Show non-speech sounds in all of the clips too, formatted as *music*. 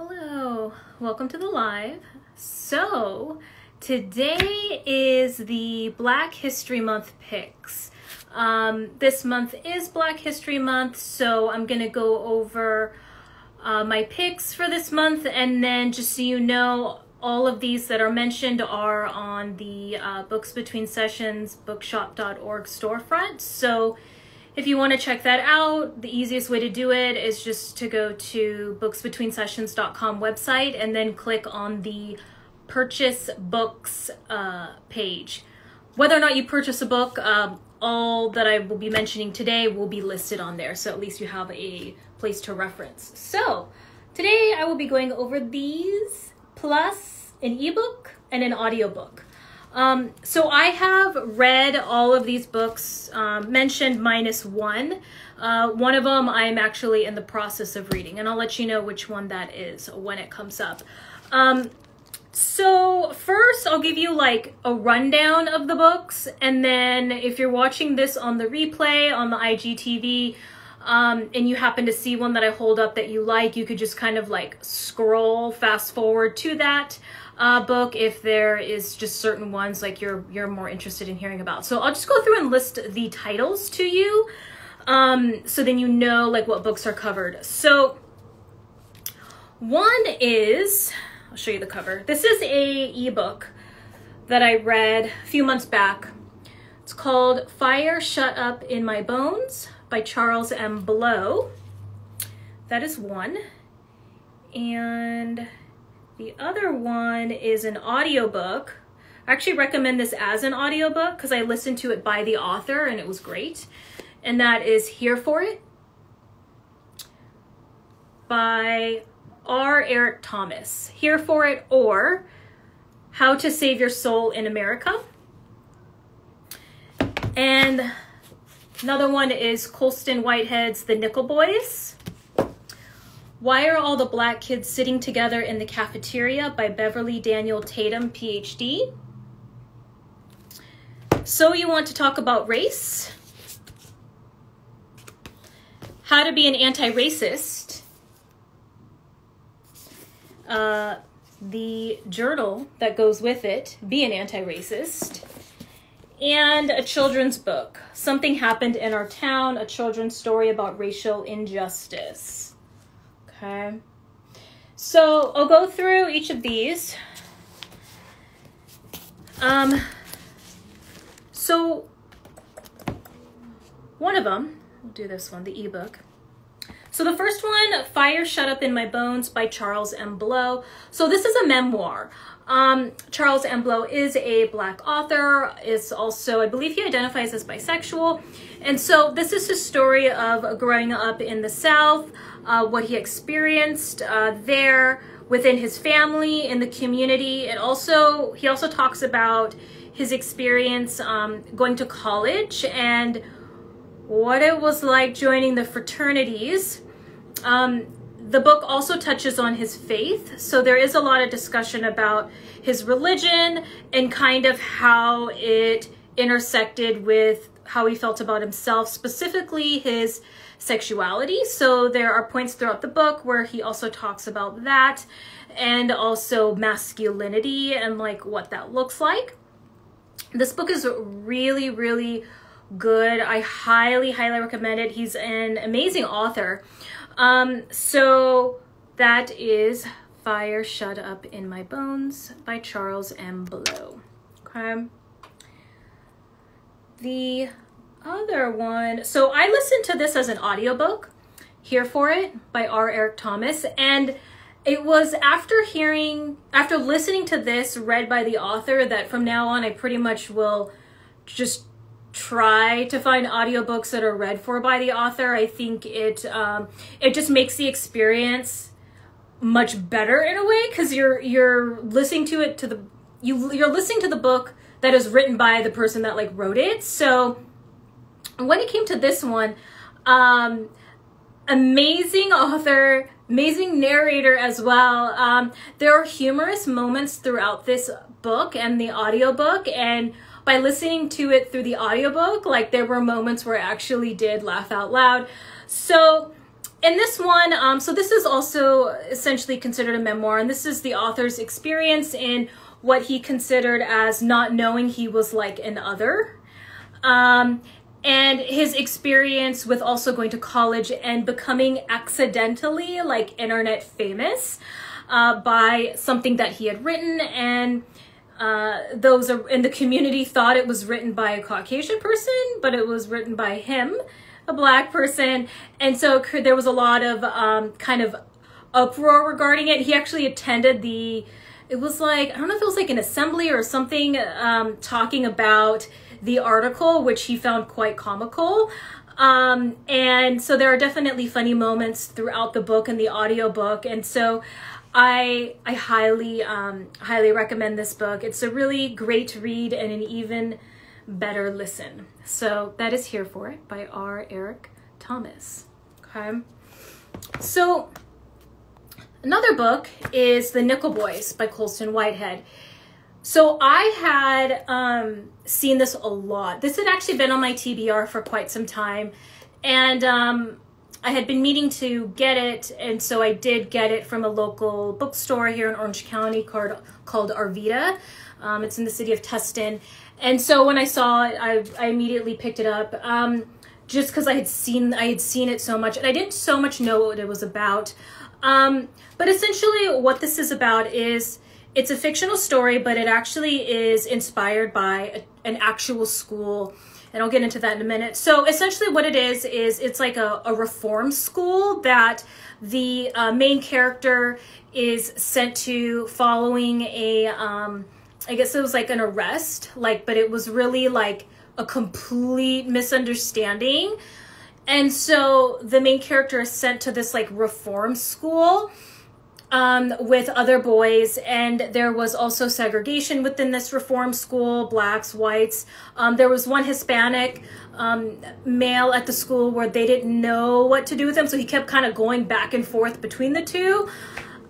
Hello, welcome to the live. So, today is the Black History Month picks. Um, this month is Black History Month, so I'm going to go over uh, my picks for this month, and then just so you know, all of these that are mentioned are on the uh, Books Between Sessions bookshop.org storefront. So, if you want to check that out, the easiest way to do it is just to go to booksbetweensessions.com website and then click on the purchase books uh, page. Whether or not you purchase a book, um, all that I will be mentioning today will be listed on there, so at least you have a place to reference. So, today I will be going over these plus an ebook and an audiobook. Um, so I have read all of these books um, mentioned minus one. Uh, one of them I'm actually in the process of reading, and I'll let you know which one that is when it comes up. Um, so first I'll give you like a rundown of the books, and then if you're watching this on the replay on the IGTV, um, and you happen to see one that I hold up that you like, you could just kind of like scroll fast forward to that uh, book if there is just certain ones like you're you're more interested in hearing about. So I'll just go through and list the titles to you, um, so then you know like what books are covered. So one is I'll show you the cover. This is a ebook that I read a few months back. It's called Fire Shut Up in My Bones by Charles M. Blow. That is one. And the other one is an audiobook. I actually recommend this as an audiobook because I listened to it by the author and it was great. And that is Here for It by R. Eric Thomas. Here for It or How to Save Your Soul in America. And another one is Colson Whitehead's The Nickel Boys. Why Are All the Black Kids Sitting Together in the Cafeteria by Beverly Daniel Tatum, PhD. So You Want to Talk About Race? How to Be an Anti-Racist. Uh, the journal that goes with it, Be an Anti-Racist. And a children's book, Something Happened in Our Town, a children's story about racial injustice. Okay. So I'll go through each of these. Um, so one of them, we'll do this one, the ebook. So the first one, Fire Shut Up in My Bones by Charles M. Blow. So this is a memoir. Um, Charles M. Blow is a black author, is also, I believe he identifies as bisexual. And so this is his story of growing up in the South, uh, what he experienced uh, there within his family, in the community. It also, he also talks about his experience um, going to college and what it was like joining the fraternities. Um, the book also touches on his faith. So there is a lot of discussion about his religion and kind of how it intersected with how he felt about himself, specifically his sexuality. So there are points throughout the book where he also talks about that and also masculinity and like what that looks like. This book is really, really good. I highly, highly recommend it. He's an amazing author. Um, so that is Fire Shut Up in My Bones by Charles M. Blow. Okay. The other one, so I listened to this as an audiobook, Here for It by R. Eric Thomas, and it was after hearing, after listening to this read by the author that from now on I pretty much will just try to find audiobooks that are read for by the author. I think it um, it just makes the experience much better in a way because you're you're listening to it to the you you're listening to the book that is written by the person that like wrote it. So when it came to this one, um, amazing author, amazing narrator as well. Um, there are humorous moments throughout this book and the audiobook and by listening to it through the audiobook, like there were moments where I actually did laugh out loud. So in this one, um, so this is also essentially considered a memoir, and this is the author's experience in what he considered as not knowing he was like an other. Um, and his experience with also going to college and becoming accidentally like internet famous uh, by something that he had written and uh, those are, in the community thought it was written by a Caucasian person, but it was written by him, a black person, and so there was a lot of um, kind of uproar regarding it. He actually attended the, it was like I don't know if it was like an assembly or something, um, talking about the article, which he found quite comical. Um, and so there are definitely funny moments throughout the book and the audiobook. And so I I highly um, highly recommend this book. It's a really great read and an even better listen. So that is Here for It by R. Eric Thomas. Okay. So another book is The Nickel Boys by Colson Whitehead. So I had um, seen this a lot. This had actually been on my TBR for quite some time. And um, I had been meaning to get it. And so I did get it from a local bookstore here in Orange County called, called Arvida. Um, it's in the city of Tustin. And so when I saw it, I, I immediately picked it up. Um, just because I had seen I had seen it so much, and I didn't so much know what it was about. Um, but essentially, what this is about is it's a fictional story, but it actually is inspired by a, an actual school. And I'll get into that in a minute. So essentially, what it is is it's like a, a reform school that the uh, main character is sent to following a, um, I guess it was like an arrest, like, but it was really like a complete misunderstanding. And so the main character is sent to this like reform school um, with other boys, and there was also segregation within this reform school blacks, whites. Um, there was one Hispanic um, male at the school where they didn't know what to do with him, so he kept kind of going back and forth between the two.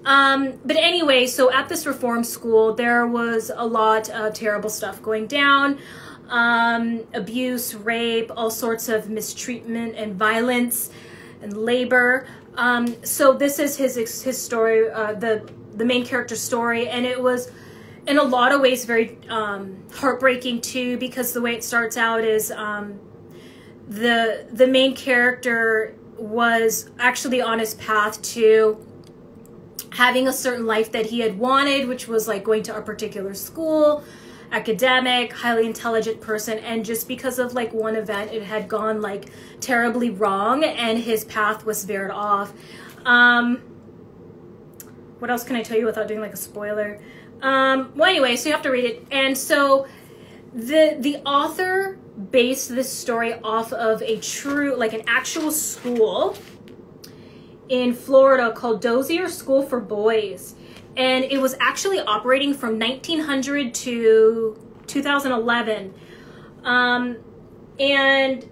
Um, but anyway, so at this reform school, there was a lot of terrible stuff going down um, abuse, rape, all sorts of mistreatment and violence and labor. Um, so this is his his story, uh, the the main character's story, and it was in a lot of ways very um, heartbreaking too, because the way it starts out is um, the the main character was actually on his path to having a certain life that he had wanted, which was like going to a particular school academic, highly intelligent person, and just because of like one event, it had gone like terribly wrong, and his path was veered off. Um, what else can I tell you without doing like a spoiler? Um, well, anyway, so you have to read it, and so the the author based this story off of a true, like an actual school in Florida called Dozier School for Boys and it was actually operating from 1900 to 2011 um, and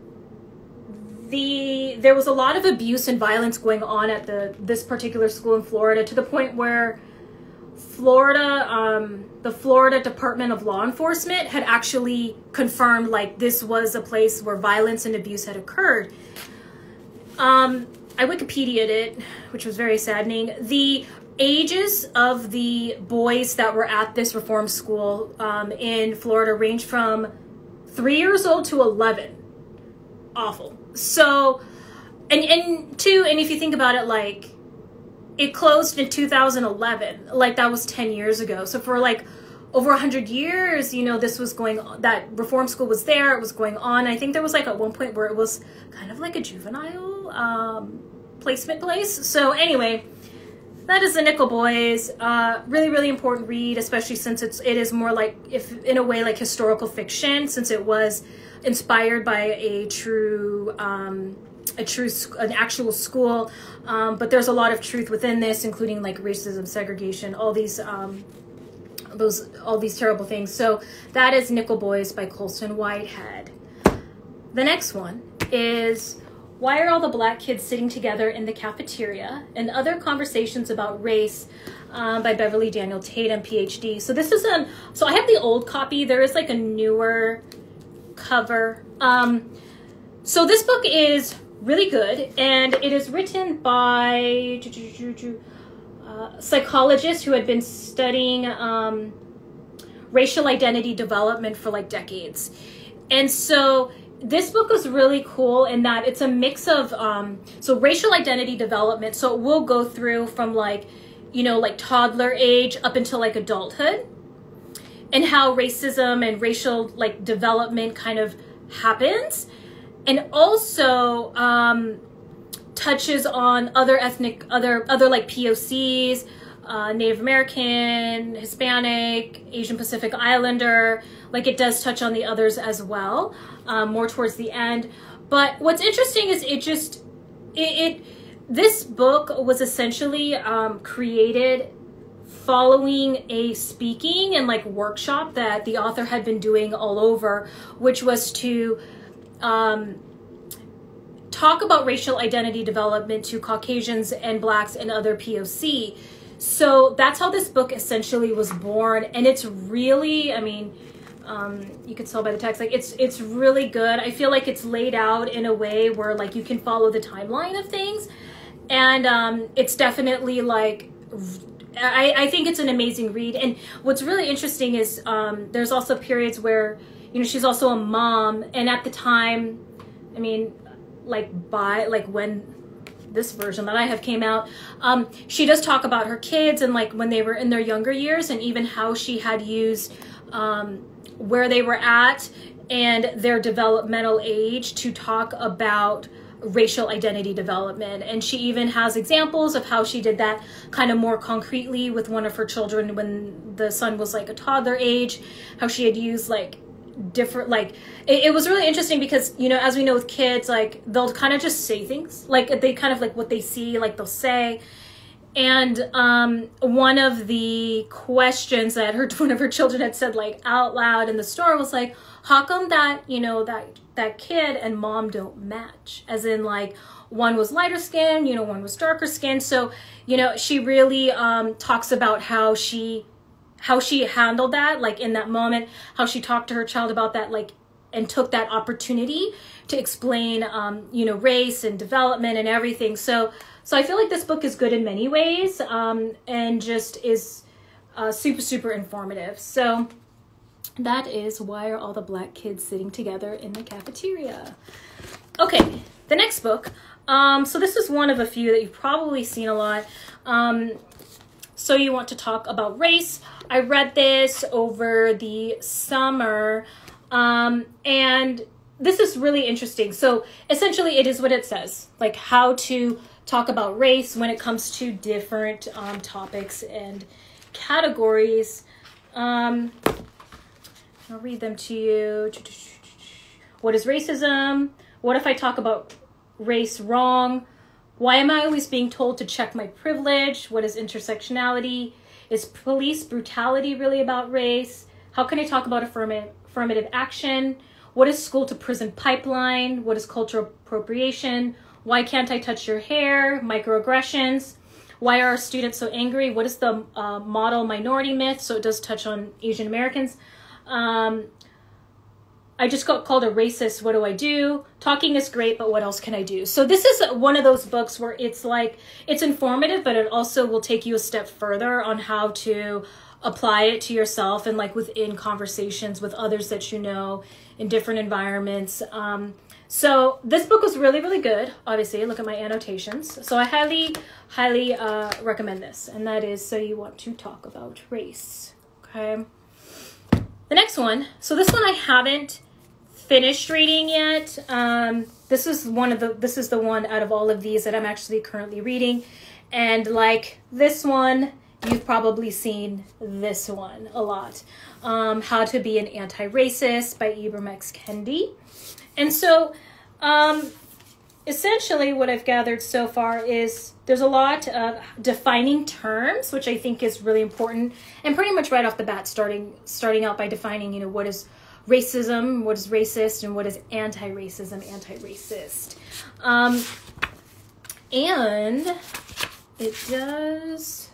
the there was a lot of abuse and violence going on at the this particular school in Florida to the point where Florida um, the Florida Department of Law Enforcement had actually confirmed like this was a place where violence and abuse had occurred. Um, I Wikipedia'd it, which was very saddening. The ages of the boys that were at this reform school um, in Florida range from three years old to 11. Awful. So, and, and two, and if you think about it, like, it closed in 2011. Like, that was 10 years ago. So, for like over 100 years, you know, this was going that reform school was there, it was going on. I think there was like at one point where it was kind of like a juvenile um, placement place. So, anyway, that is the Nickel Boys. Uh, really, really important read, especially since it's it is more like if in a way like historical fiction, since it was inspired by a true um, a true an actual school. Um, but there's a lot of truth within this, including like racism, segregation, all these um, those all these terrible things. So that is Nickel Boys by Colson Whitehead. The next one is why are all the black kids sitting together in the cafeteria? And other conversations about race um, by Beverly Daniel Tatum, PhD. So this is a, so I have the old copy. There is like a newer cover. Um, so this book is really good, and it is written by uh, psychologists who had been studying um, racial identity development for like decades. And so this book was really cool in that it's a mix of um, so racial identity development. So it will go through from like, you know, like toddler age up until like adulthood and how racism and racial like development kind of happens. And also um, touches on other ethnic, other, other like POCs, uh, Native American, Hispanic, Asian Pacific Islander. Like it does touch on the others as well, um, more towards the end. But what's interesting is it just it, it this book was essentially um, created following a speaking and like workshop that the author had been doing all over, which was to um, talk about racial identity development to Caucasians and blacks and other POC so that's how this book essentially was born, and it's really, I mean, um, you could tell by the text, like it's it's really good. I feel like it's laid out in a way where like you can follow the timeline of things, and um, it's definitely like. I, I think it's an amazing read. And what's really interesting is um, there's also periods where, you know, she's also a mom. And at the time, I mean, like by, like when this version that I have came out, um, she does talk about her kids and like when they were in their younger years and even how she had used um, where they were at and their developmental age to talk about racial identity development. And she even has examples of how she did that kind of more concretely with one of her children when the son was like a toddler age, how she had used like different like it, it, was really interesting because you know as we know with kids like they'll kind of just say things like they kind of like what they see like they'll say. And um, one of the questions that her *laughs* one of her children had said like out loud in the store was like how come that you know that that kid and mom don't match? As in like one was lighter skin you know one was darker skin. So you know she really um, talks about how she how she handled that like in that moment how she talked to her child about that like and took that opportunity to explain um, you know race and development and everything. So so i feel like this book is good in many ways um, and just is uh, super super informative. So that is why are all the black kids sitting together in the cafeteria. Okay the next book um, so this is one of a few that you've probably seen a lot. Um, so you want to talk about race. I read this over the summer, um, and this is really interesting. So essentially, it is what it says, like how to talk about race when it comes to different um, topics and categories. Um, I'll read them to you. What is racism? What if I talk about race wrong? Why am I always being told to check my privilege? What is intersectionality? Is police brutality really about race? How can I talk about affirmative, affirmative action? What is school to prison pipeline? What is cultural appropriation? Why can't I touch your hair? Microaggressions. Why are students so angry? What is the uh, model minority myth? So it does touch on Asian Americans. Um, I just got called a racist. What do I do? Talking is great, but what else can I do? So this is one of those books where it's like it's informative, but it also will take you a step further on how to apply it to yourself and like within conversations with others that you know in different environments. Um, so this book was really, really good. Obviously, look at my annotations. So I highly, highly uh, recommend this, and that is so you want to talk about race. Okay. The next one. So this one I haven't finished reading yet. Um, this is one of the this is the one out of all of these that I'm actually currently reading, and like this one, you've probably seen this one a lot. Um, How to Be an Anti-Racist by Ibram X. Kendi, and so um, essentially what I've gathered so far is there's a lot of defining terms, which I think is really important, and pretty much right off the bat, starting starting out by defining, you know, what is racism, what is racist, and what is anti racism, anti racist. Um, and it does.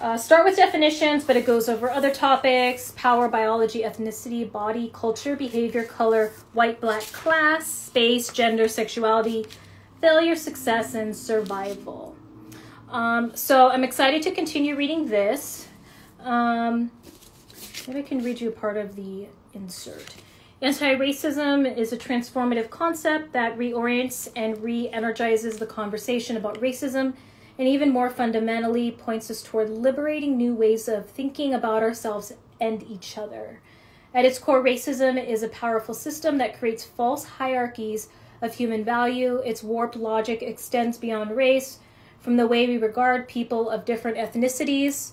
uh, start with definitions, but it goes over other topics power, biology, ethnicity, body, culture, behavior, color, white, black, class, space, gender, sexuality, failure, success, and survival. Um, so I'm excited to continue reading this. Um, maybe I can read you part of the insert. Anti racism is a transformative concept that reorients and re energizes the conversation about racism and even more fundamentally points us toward liberating new ways of thinking about ourselves and each other. At its core, racism is a powerful system that creates false hierarchies of human value. Its warped logic extends beyond race, from the way we regard people of different ethnicities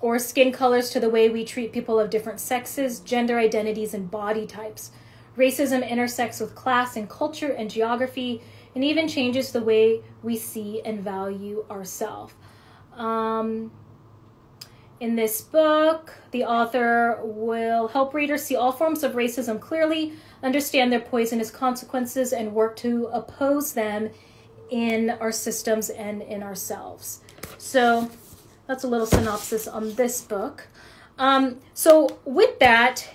or skin colors to the way we treat people of different sexes, gender identities, and body types. Racism intersects with class and culture and geography and even changes the way we see and value ourselves. Um, in this book, the author will help readers see all forms of racism clearly, understand their poisonous consequences, and work to oppose them in our systems and in ourselves. So that's a little synopsis on this book. Um, so with that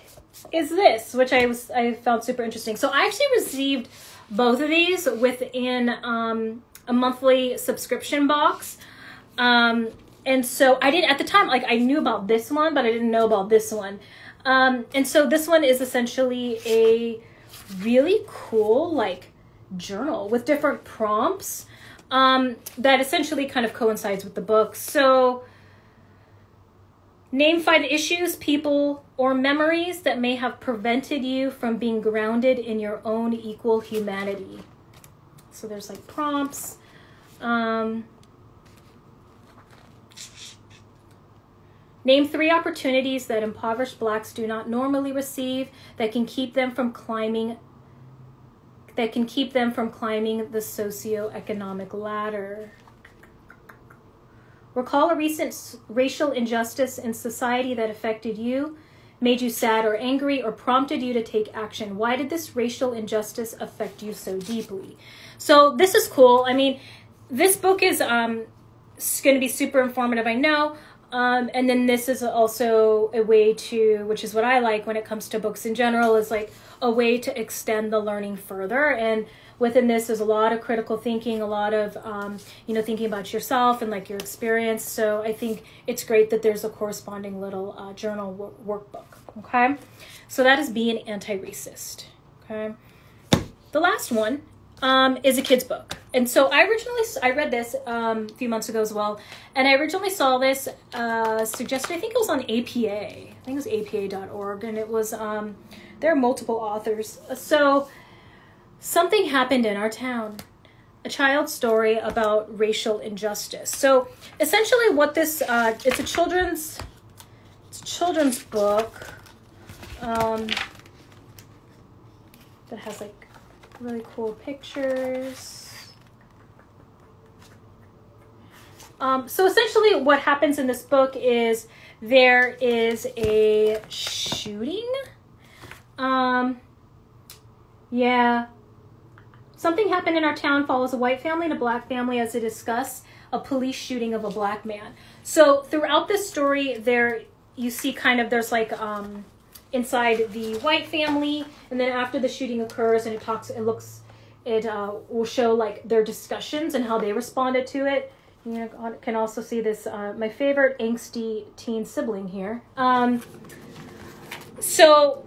is this, which I was I found super interesting. So I actually received both of these within um, a monthly subscription box. Um, and so I didn't at the time like I knew about this one, but I didn't know about this one. Um, and so this one is essentially a really cool like journal with different prompts um, that essentially kind of coincides with the book. So Name five issues, people, or memories that may have prevented you from being grounded in your own equal humanity. So there's like prompts. Um, name three opportunities that impoverished blacks do not normally receive that can keep them from climbing that can keep them from climbing the socioeconomic ladder. Recall a recent racial injustice in society that affected you, made you sad or angry, or prompted you to take action. Why did this racial injustice affect you so deeply? So this is cool. I mean, this book is um, going to be super informative, I know. Um, and then this is also a way to, which is what I like when it comes to books in general, is like a way to extend the learning further. And within this there's a lot of critical thinking a lot of um, you know thinking about yourself and like your experience. So i think it's great that there's a corresponding little uh, journal workbook okay? So that is being anti-racist okay? The last one um, is a kid's book. And so i originally i read this um, a few months ago as well. And i originally saw this uh, suggested i think it was on apa i think it was apa.org and it was um, there are multiple authors. So Something happened in our town. A child's story about racial injustice. So essentially, what this uh, it's a children's it's a children's book um, that has like really cool pictures. Um, so essentially, what happens in this book is there is a shooting. Um, yeah, Something happened in our town follows a white family and a black family as they discuss a police shooting of a black man. So throughout this story, there you see kind of there's like um, inside the white family, and then after the shooting occurs, and it talks, it looks, it uh, will show like their discussions and how they responded to it. You can also see this uh, my favorite angsty teen sibling here. Um, so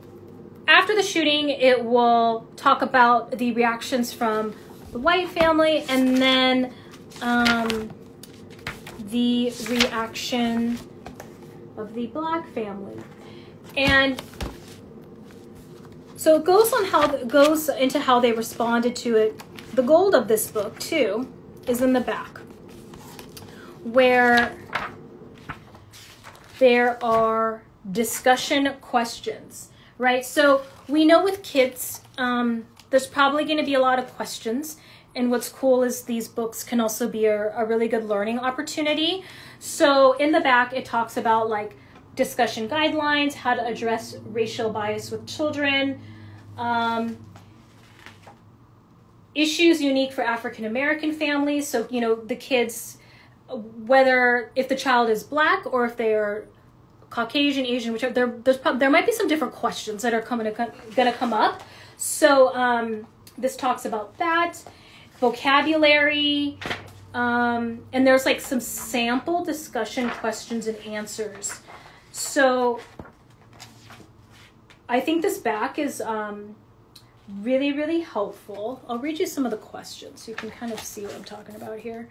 after the shooting, it will talk about the reactions from the white family and then um, the reaction of the black family. And so it goes on how goes into how they responded to it. The gold of this book too is in the back, where there are discussion questions right? So we know with kids, um, there's probably going to be a lot of questions. And what's cool is these books can also be a, a really good learning opportunity. So in the back, it talks about like discussion guidelines, how to address racial bias with children, um, issues unique for African American families. So, you know, the kids whether if the child is black or if they are Caucasian, Asian, whichever. There, there's there might be some different questions that are coming to gonna come up. So um, this talks about that vocabulary, um, and there's like some sample discussion questions and answers. So I think this back is um, really really helpful. I'll read you some of the questions so you can kind of see what I'm talking about here.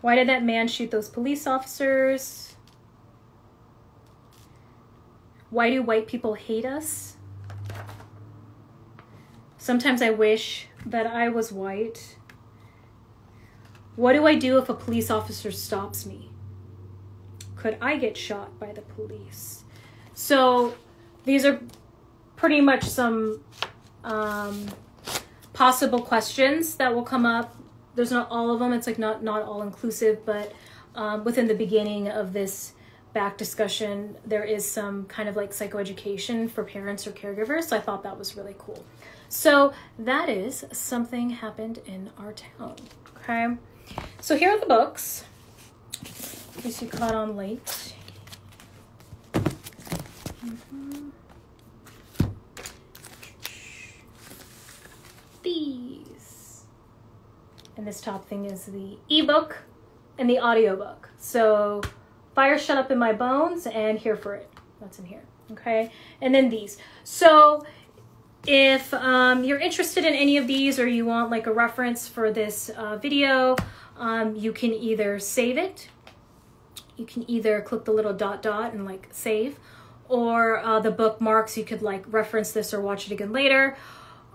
Why did that man shoot those police officers? Why do white people hate us? Sometimes I wish that I was white. What do I do if a police officer stops me? Could I get shot by the police? So these are pretty much some um, possible questions that will come up. There's not all of them. It's like not not all inclusive, but um, within the beginning of this back discussion, there is some kind of like psychoeducation for parents or caregivers. So I thought that was really cool. So that is something happened in our town. Okay. So here are the books. In case you caught on late. Mm-hmm. these. And this top thing is the ebook and the audiobook. So Fire Shut Up in My Bones and Here for It. That's in here. Okay. And then these. So if um, you're interested in any of these or you want like a reference for this uh, video, um, you can either save it. You can either click the little dot dot and like save or uh, the bookmarks. You could like reference this or watch it again later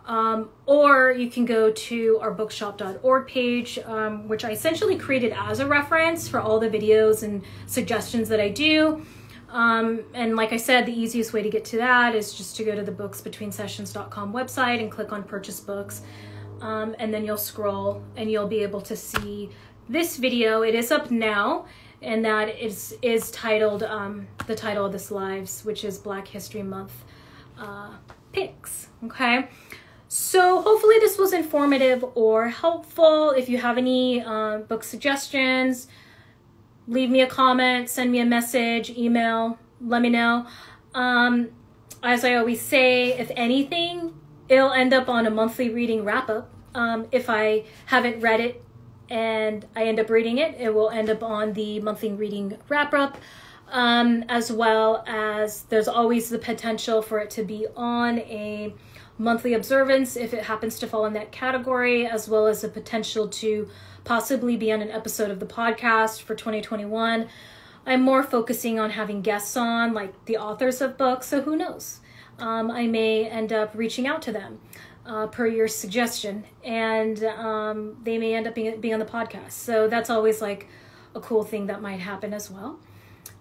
um, or you can go to our bookshop.org page, um, which I essentially created as a reference for all the videos and suggestions that I do. Um, and like I said, the easiest way to get to that is just to go to the booksbetweensessions.com website and click on purchase books. Um, and then you'll scroll and you'll be able to see this video. It is up now and that is, is titled, um, the title of this lives, which is Black History Month uh, picks, okay? So hopefully this was informative or helpful. If you have any uh, book suggestions, leave me a comment, send me a message, email, let me know. Um, as I always say, if anything, it'll end up on a monthly reading wrap up. Um, if I haven't read it and I end up reading it, it will end up on the monthly reading wrap up. Um, as well as there's always the potential for it to be on a monthly observance if it happens to fall in that category, as well as the potential to possibly be on an episode of the podcast for 2021. I'm more focusing on having guests on, like the authors of books, so who knows? Um, I may end up reaching out to them uh, per your suggestion, and um, they may end up being, being on the podcast. So that's always like a cool thing that might happen as well.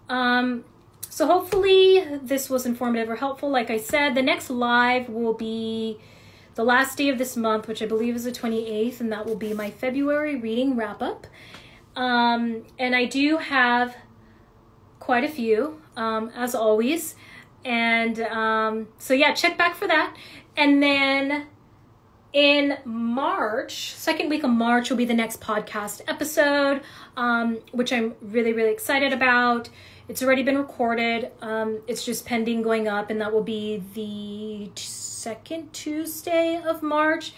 Um, so hopefully this was informative or helpful. Like I said, the next live will be the last day of this month, which I believe is the 28th, and that will be my February reading wrap up. Um, and I do have quite a few, um, as always. And um, so, yeah, check back for that. And then in March, second week of March, will be the next podcast episode, um, which I'm really, really excited about. It's already been recorded. Um, it's just pending going up, and that will be the second Tuesday of March.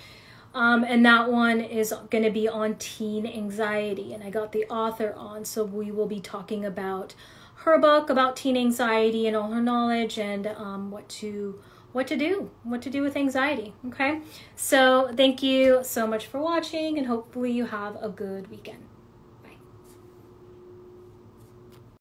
Um, and that one is going to be on teen anxiety. And I got the author on, so we will be talking about her book about teen anxiety and all her knowledge and um, what to what to do, what to do with anxiety. Okay, so thank you so much for watching, and hopefully you have a good weekend.